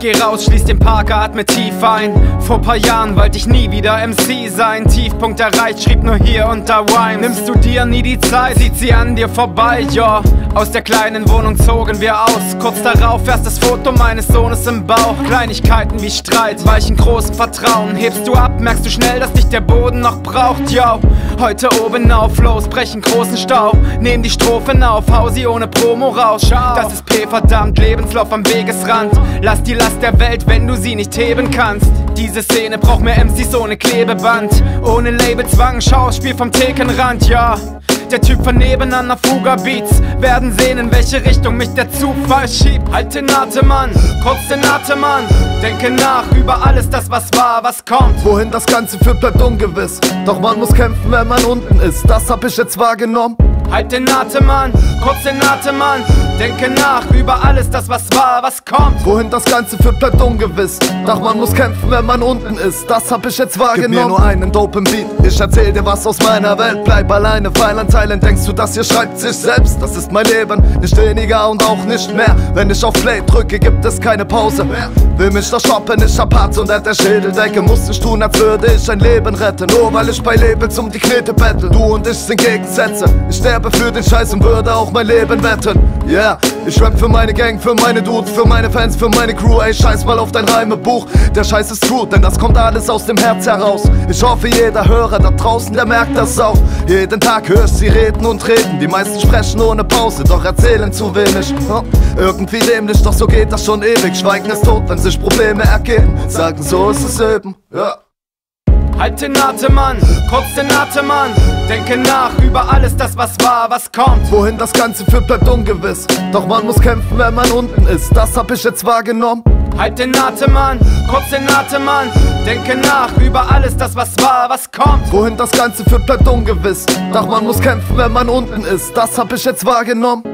geh raus, schließ den Parker, atme tief ein. Vor paar Jahren wollte ich nie wieder MC sein. Tiefpunkt erreicht, schrieb nur hier unter Rhyme. Nimmst du dir nie die Zeit, sieht sie an dir vorbei, ja. Aus der kleinen Wohnung zogen wir aus. Kurz darauf erstes Foto meines Sohnes im Bauch. Kleinigkeiten wie Streit, weichen großen Vertrauen. Hebst du ab, merkst du schnell, dass dich der Boden noch braucht, yo. Heute oben auf, los, brechen großen Stau. Nehm die Strophen auf, hau sie ohne Promo raus. Das ist P, verdammt, Lebenslauf am Wegesrand. Lass die Last der Welt, wenn du sie nicht heben kannst. Diese Szene braucht mehr MCs ohne Klebeband. Ohne Labelzwang, Schauspiel vom Thekenrand, ja. Der Typ von nebenan auf Fuga Beats Werden sehen, in welche Richtung mich der Zufall schiebt. Halt den Atem an, kurz den Atem an. Denke nach über alles das, was war, was kommt. Wohin das Ganze führt, bleibt ungewiss. Doch man muss kämpfen, wenn man unten ist. Das hab ich jetzt wahrgenommen Halt den Atem an, kurz den Atem an. Denke nach über alles das, was war, was kommt. Wohin das Ganze führt, bleibt ungewiss. Doch man muss kämpfen, wenn man unten ist. Das hab ich jetzt wahrgenommen Gib mir nur einen dopen Beat Ich erzähl dir was aus meiner Welt. Bleib alleine, Pfeilanteile Denkst du, das hier schreibt sich selbst? Das ist mein Leben, nicht weniger und auch nicht mehr. Wenn ich auf Play drücke, gibt es keine Pause mehr. Will mich doch shoppen, ich hab Herz und der Schädeldecke Muss ich tun, als würde ich ein Leben retten. Nur weil ich bei Labels um die Knete bettel. Du und ich sind Gegensätze. Ich sterbe für den Scheiß und würde auch mein Leben wetten Yeah, ich rap für meine Gang, für meine Dudes, für meine Fans, für meine Crew. Ey, scheiß mal auf dein Reimebuch. Der Scheiß ist true, denn das kommt alles aus dem Herz heraus. Ich hoffe, jeder Hörer da draußen, der merkt das auch. Jeden Tag hörst sie reden und reden. Die meisten sprechen ohne Pause, doch erzählen zu wenig. Irgendwie dämlich, doch so geht das schon ewig. Schweigen ist tot, wenn sich Probleme ergeben. Sagen, so ist es eben, ja Halt den Atem an, kurz den Atem an Denke nach über alles das, was war, was kommt. Wohin das Ganze führt, bleibt ungewiss. Doch man muss kämpfen, wenn man unten ist. Das hab ich jetzt wahrgenommen. Halt den Atem an, kurz den Atem an Denke nach über alles das, was war, was kommt. Wohin das Ganze führt, bleibt ungewiss. Doch man muss kämpfen, wenn man unten ist. Das hab ich jetzt wahrgenommen